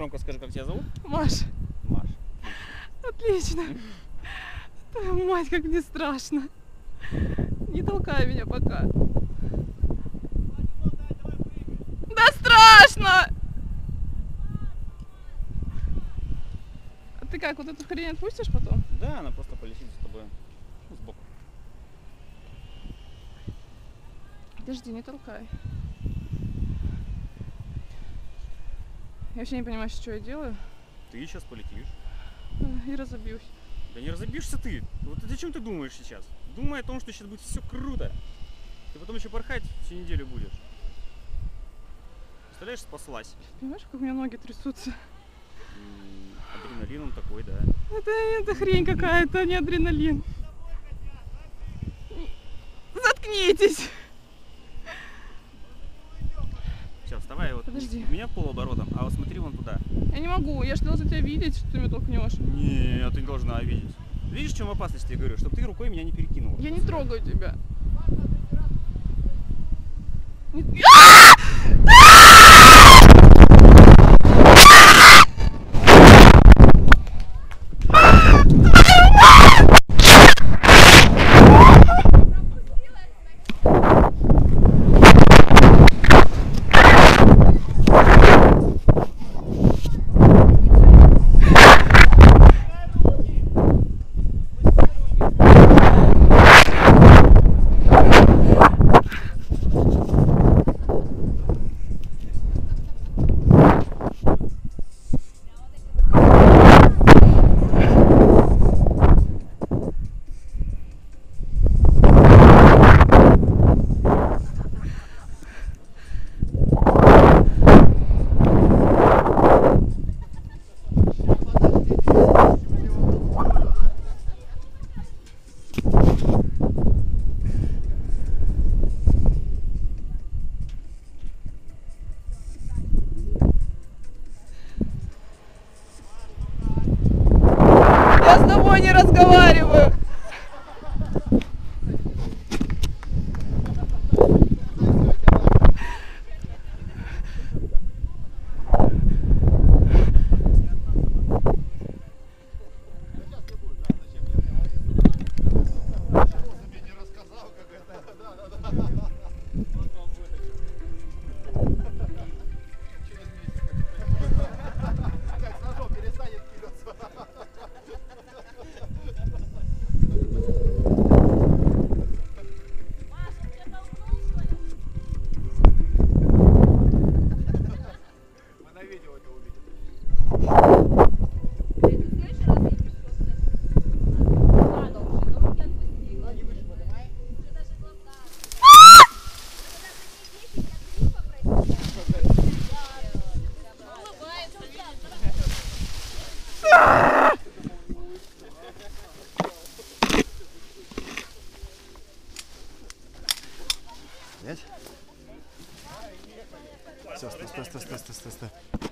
громко скажи, как тебя зовут? Маш, Маш. отлично. Твою мать, как мне страшно. Не толкай меня пока. Да страшно! А ты как, вот эту хрень отпустишь потом? Да, она просто полетит за тобой. Ну, сбоку. Подожди, не толкай. Я вообще не понимаю, что я делаю. Ты сейчас полетишь. И разобьюсь. Да не разобьешься ты. Вот ты зачем ты думаешь сейчас? Думай о том, что сейчас будет все круто. Ты потом еще порхать всю неделю будешь. Представляешь, спаслась. Понимаешь, как у меня ноги трясутся? Адреналин он такой, да. Это, это хрень какая-то, а не адреналин. Заткнитесь! Все, вставай вот. Подожди. У меня полуоборотом, а вот смотри вон туда. Я не могу, я же должна тебя видеть, что ты меня толкнешь. Нет, ты не должна видеть. Видишь, в чем опасность, я говорю? Чтобы ты рукой меня не перекинула. Я не трогаю тебя. Не- Я с тобой не разговариваю. Снять? Все, стой, стой, стой, стой, стой, стой.